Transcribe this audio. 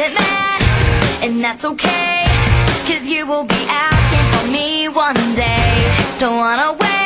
and that's okay, cause you will be asking for me one day. Don't wanna wait.